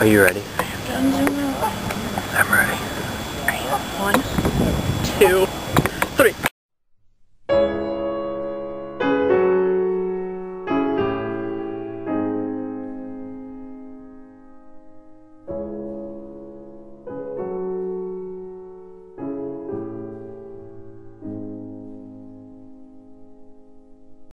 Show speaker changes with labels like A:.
A: Are you ready? I'm ready.
B: One, two, three.